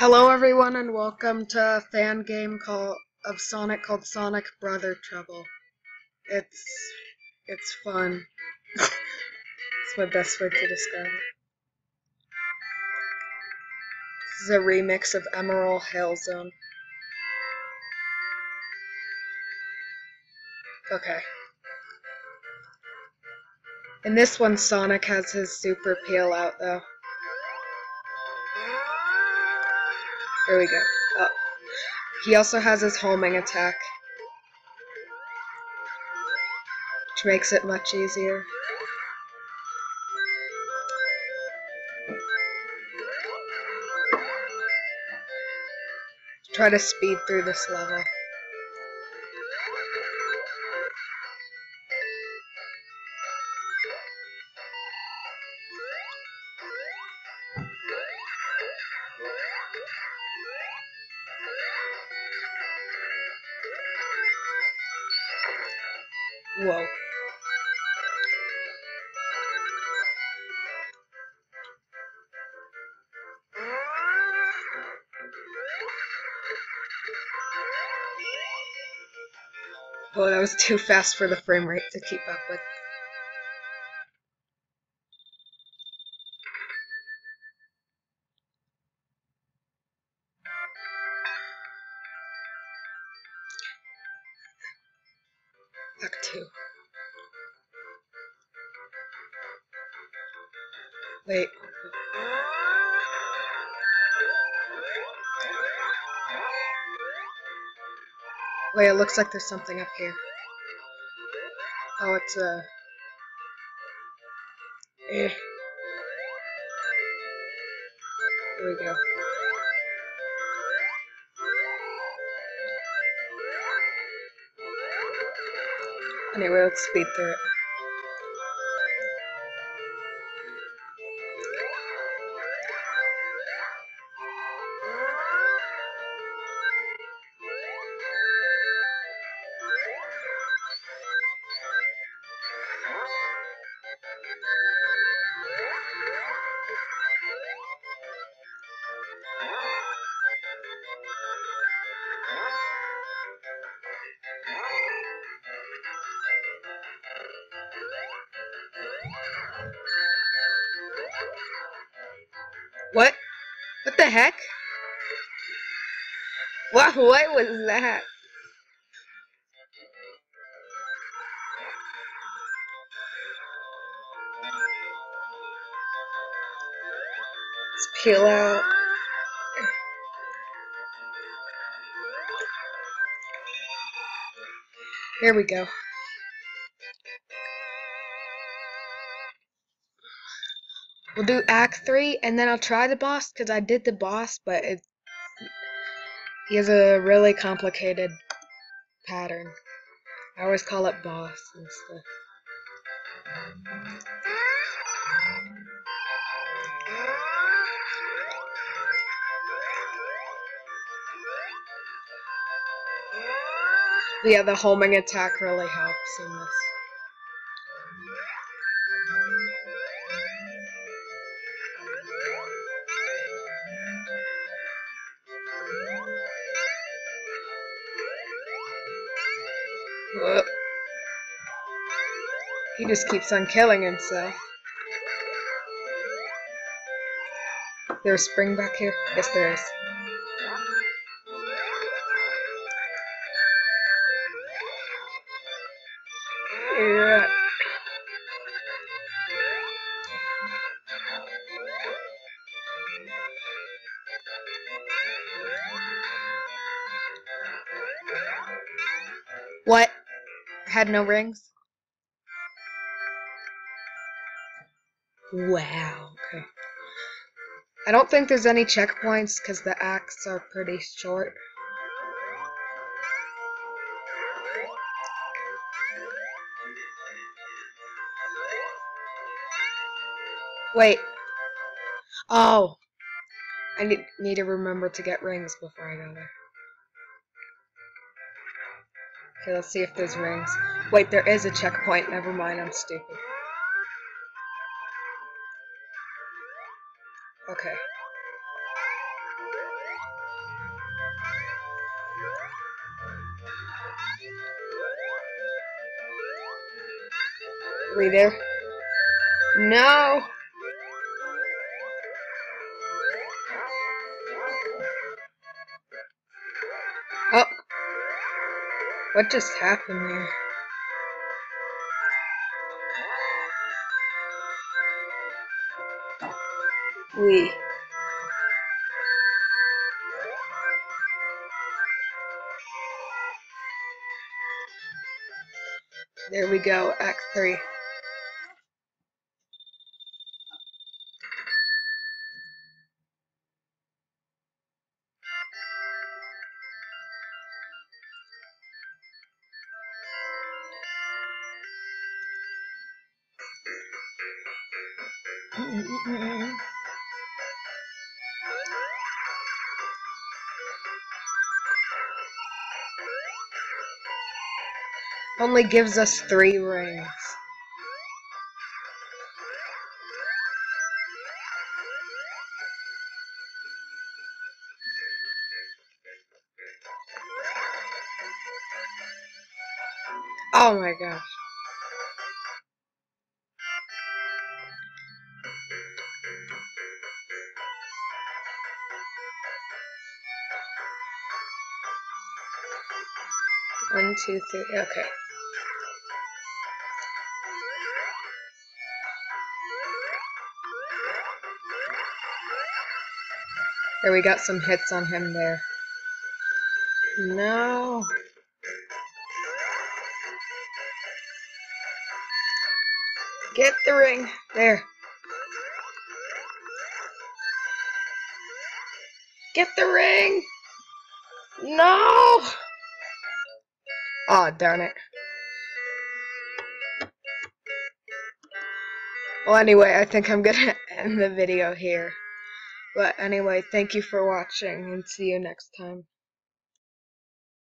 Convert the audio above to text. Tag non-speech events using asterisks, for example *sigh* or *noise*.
Hello everyone and welcome to a fan game called of Sonic called Sonic Brother Trouble. It's it's fun. *laughs* it's my best way to describe it. This is a remix of Emerald Hill Zone. Okay. In this one Sonic has his super peel out though. There we go. Oh. He also has his homing attack. Which makes it much easier. Try to speed through this level. Whoa. Oh, that was too fast for the frame rate to keep up with. Act 2. Wait. Wait, it looks like there's something up here. Oh, it's a... Eh. Here we go. Anyway, let's speed through it. What? What the heck? What, what was that? Let's peel out. There we go. We'll do Act 3, and then I'll try the boss, because I did the boss, but it, he has a really complicated pattern. I always call it boss and stuff. Yeah, the homing attack really helps in this. He just keeps on killing himself. There's spring back here? Yes, there is. Yeah. What? Had no rings? Wow, okay. I don't think there's any checkpoints because the acts are pretty short. Wait. Oh. I need, need to remember to get rings before I go there. Okay, let's see if there's rings. Wait, there is a checkpoint. Never mind, I'm stupid. Okay. Are we there? No! What just happened there? We. There we go, Act 3. Only gives us three rings. Oh my gosh. One, two, three, okay. There, we got some hits on him there. No. Get the ring. There. Get the ring! No! Oh, darn it. Well, anyway, I think I'm gonna *laughs* end the video here. But anyway, thank you for watching, and see you next time.